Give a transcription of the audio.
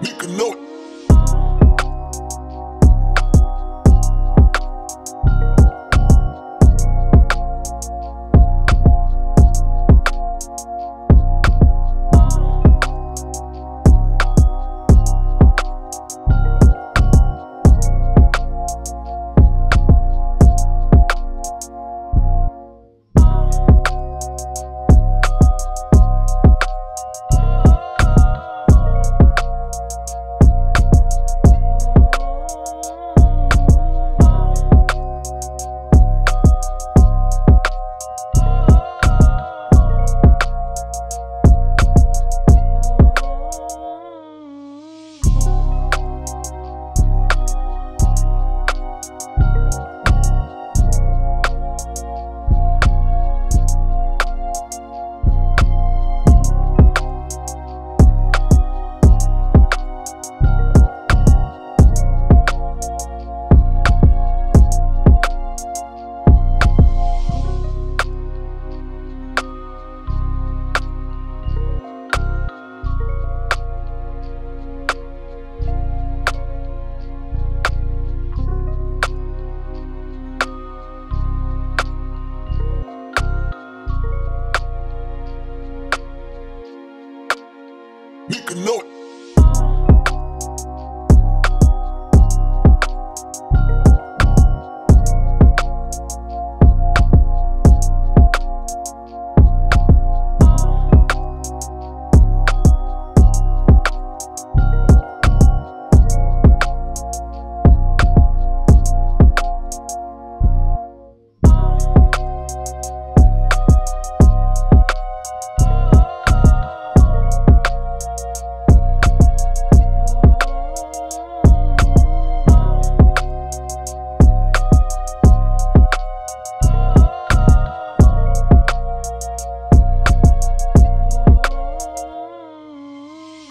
Make a note. Nigga know it.